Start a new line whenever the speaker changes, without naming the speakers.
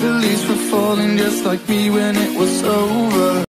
The leaves were falling just like me when it was over